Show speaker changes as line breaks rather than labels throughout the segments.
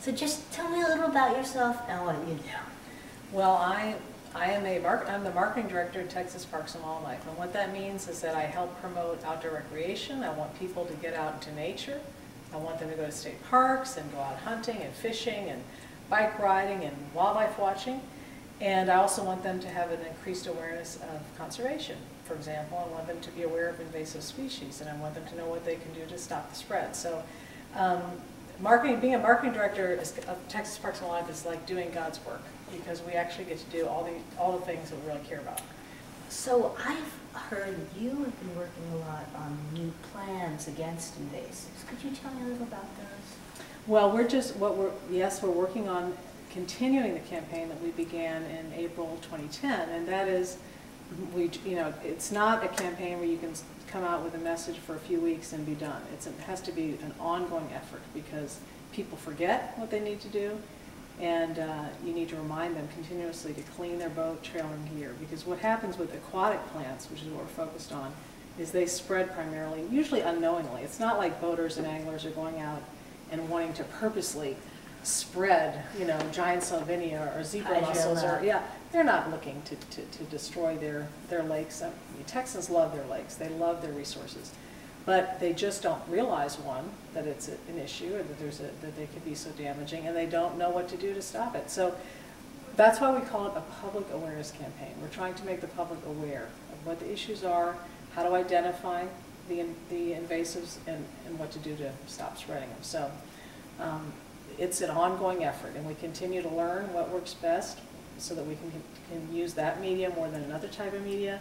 So just tell me a little about yourself and what you do.
Well, I, I am a, mark- I'm the marketing director at Texas Parks and Wildlife. And what that means is that I help promote outdoor recreation. I want people to get out into nature. I want them to go to state parks and go out hunting and fishing and bike riding and wildlife watching. And I also want them to have an increased awareness of conservation. For example, I want them to be aware of invasive species and I want them to know what they can do to stop the spread. So um, marketing, being a marketing director is, of Texas Parks and Wildlife is like doing God's work because we actually get to do all the, all the things that we really care about.
So I've heard you have been working a lot on new plans against invasives. Could you tell me a little about those?
Well, we're just, what we're, yes, we're working on continuing the campaign that we began in April 2010, and that is, we, you know, it's not a campaign where you can come out with a message for a few weeks and be done. It's, it has to be an ongoing effort because people forget what they need to do, and uh, you need to remind them continuously to clean their boat, trailer, and gear. Because what happens with aquatic plants, which is what we're focused on, is they spread primarily, usually unknowingly. It's not like boaters and anglers are going out and wanting to purposely spread, you know, giant salvinia or zebra mussels or, yeah, they're not looking to, to, to destroy their, their lakes. I mean, Texans love their lakes, they love their resources. But they just don't realize, one, that it's an issue, or that there's a, that they could be so damaging, and they don't know what to do to stop it. So that's why we call it a public awareness campaign. We're trying to make the public aware of what the issues are, how to identify the, the invasives, and, and what to do to stop spreading them. So um, it's an ongoing effort, and we continue to learn what works best so that we can, can use that media more than another type of media.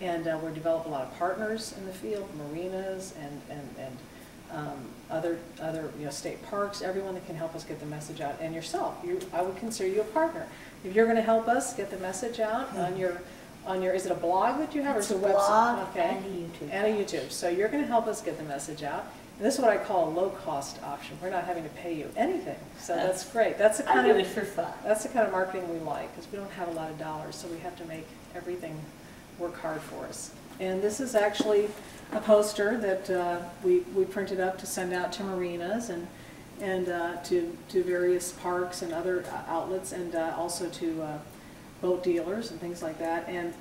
And uh, we're developing a lot of partners in the field, marinas and, and, and um, other, other, you know, state parks, everyone that can help us get the message out, and yourself. You, I would consider you a partner. If you're gonna help us get the message out on your, on your, is it a blog that you have, or is it
a
a website? Okay.
and a YouTube.
And a YouTube. So you're gonna help us get the message out. And this is what I call a low-cost option. We're not having to pay you anything. So that's
That's-
great. That's the
I
kind
do
of.
it for fun.
That's the kind of marketing we like, because we don't have a lot of dollars, so we have to make everything work hard for us. And this is actually a poster that uh, we, we printed up to send out to marinas and, and uh, to, to various parks and other uh, outlets, and uh, also to uh, boat dealers and things like that. And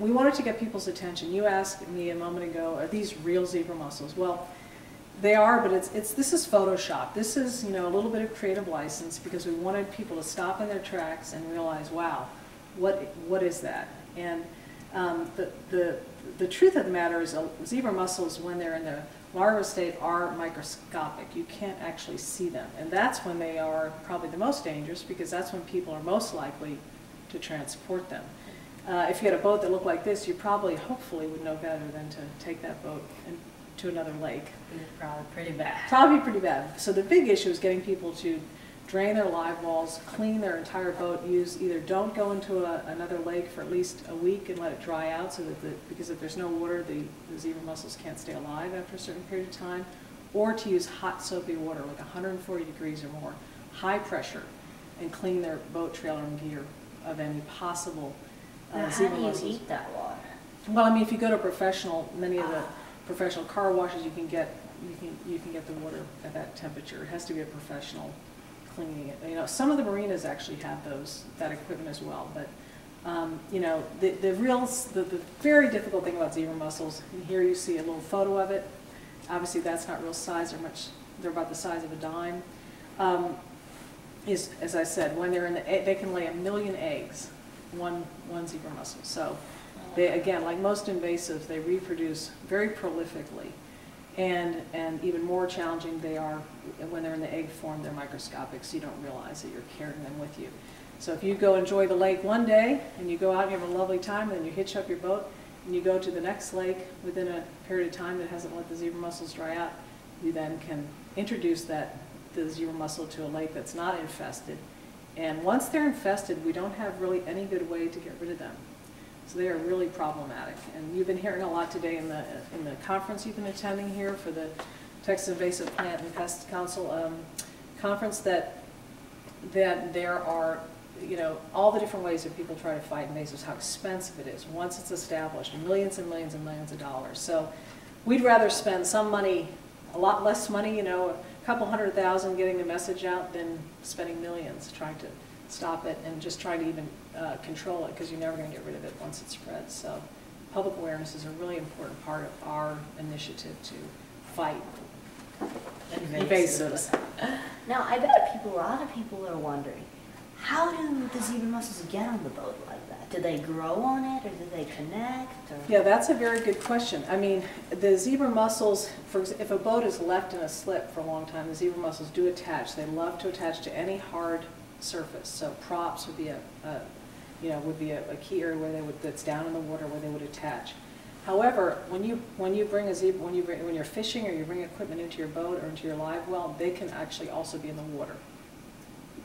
we wanted to get people's attention. You asked me a moment ago, are these real zebra mussels? Well, they are, but it's, it's, this is Photoshop. This is, you know, a little bit of creative license because we wanted people to stop in their tracks and realize, wow, what, what is that? And um, the, the, the truth of the matter is uh, zebra mussels, when they're in the larva state, are microscopic. You can't actually see them. And that's when they are probably the most dangerous because that's when people are most likely to transport them. Uh, if you had a boat that looked like this, you probably, hopefully, would know better than to take that boat and, to another lake.
Probably pretty bad.
Probably pretty bad. So the big issue is getting people to drain their live wells, clean their entire boat, use, either don't go into a, another lake for at least a week and let it dry out so that the, because if there's no water, the, the zebra mussels can't stay alive after a certain period of time, or to use hot soapy water, like 140 degrees or more, high pressure, and clean their boat, trailer, and gear of any possible uh,
Now, how do you
mussels.
eat that water?
Well, I mean, if you go to a professional, many of the professional car washes, you can get, you can, you can get the water at that temperature. It has to be a professional cleaning it. You know, some of the marinas actually have those, that equipment as well, but, um, you know, the, the real, the, the very difficult thing about zebra mussels, and here you see a little photo of it. Obviously, that's not real size, they're much, they're about the size of a dime. Um, is, as I said, when they're in the, egg- they can lay a million eggs, one, one zebra mussel. So they, again, like most invasives, they reproduce very prolifically. And, and even more challenging, they are, when they're in the egg form, they're microscopic, so you don't realize that you're carrying them with you. So if you go enjoy the lake one day, and you go out and have a lovely time, and then you hitch up your boat, and you go to the next lake within a period of time that hasn't let the zebra mussels dry out, you then can introduce that, the zebra mussel to a lake that's not infested. And once they're infested, we don't have really any good way to get rid of them. So they are really problematic. And you've been hearing a lot today in the, in the conference you've been attending here for the Texas Invasive Plant and Pest Council um, conference that, that there are, you know, all the different ways that people try to fight invasives, how expensive it is once it's established, millions and millions and millions of dollars. So we'd rather spend some money, a lot less money, you know, a couple hundred thousand getting the message out than spending millions trying to stop it and just try to even uh, control it, because you're never going to get rid of it once it spreads. So public awareness is a really important part of our initiative to fight invasives.
Now, I bet people, a lot of people are wondering, how do the zebra mussels get on the boat like that? Do they grow on it, or do they connect, or?
Yeah, that's a very good question. I mean, the zebra mussels, for if a boat is left in a slip for a long time, the zebra mussels do attach. They love to attach to any hard surface. So props would be a, a you know, would be a, a key area where they would, that's down in the water where they would attach. However, when you, when you bring a zebra, when you bring, when you're fishing or you bring equipment into your boat or into your live well, they can actually also be in the water,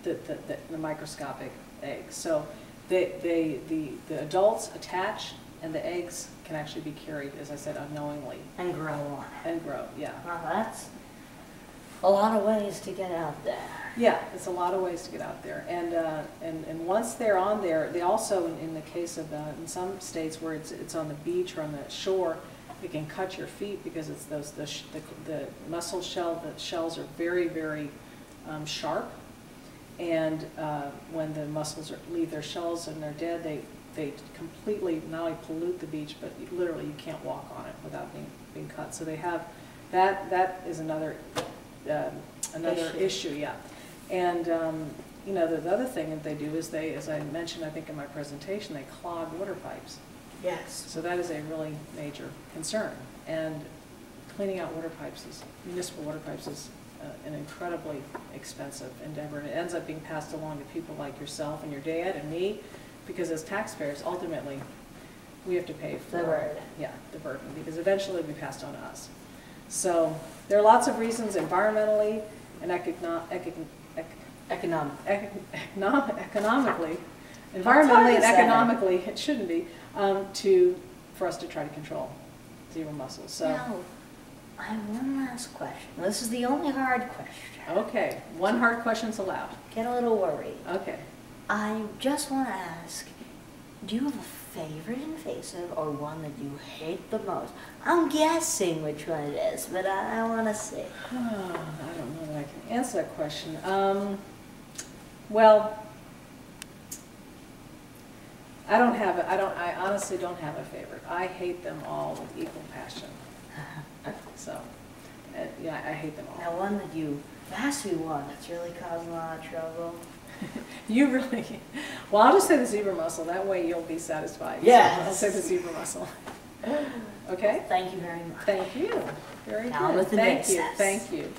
the, the, the- the microscopic eggs. So they, they, the, the adults attach and the eggs can actually be carried, as I said, unknowingly
And grow on
and grow, yeah.
Well, that's a lot of ways to get out there.
Yeah, it's a lot of ways to get out there. And, uh, and, and once they're on there, they also, in- in the case of, uh, in some states where it's, it's on the beach or on the shore, it can cut your feet because it's those, the, sh- the, the mussel shell, the shells are very, very, um, sharp. And, uh, when the mussels are, leave their shells and they're dead, they, they completely not only pollute the beach, but you- literally you can't walk on it without being, being cut. So they have, that, that is another, um, another
Issue.
issue, yeah. And, um, you know, the the other thing that they do is they, as I mentioned, I think in my presentation, they clog water pipes.
Yes.
So that is a really major concern. And cleaning out water pipes is, municipal water pipes is uh, an incredibly expensive endeavor. And it ends up being passed along to people like yourself and your dad and me, because as taxpayers, ultimately, we have to pay for.
The burden.
Yeah, the burden, because eventually it'll be passed on to us. So there are lots of reasons environmentally and econo- econ- ec-
Economic.
economically, environmentally and economically, it shouldn't be, um, to, for us to try to control zebra mussels, so.
Now, I have one last question. This is the only hard question.
Okay, one hard question's allowed.
Get a little worried.
Okay.
I just want to ask, do you have a favorite invasive or one that you hate the most? I'm guessing which one it is, but I, I want to see.
Oh, I don't know that I can answer that question. Um, well, I don't have, a- I don't, I honestly don't have a favorite. I hate them all with equal passion, so, uh, yeah, I hate them all.
Now, one that you, to be one that's really causing a lot of trouble.
You really, well, I'll just say the zebra mussel, that way you'll be satisfied. So
Yes.
I'll say the zebra mussel. Okay?
Thank you very much.
Thank you. Very
Now
good. Thank you, thank you.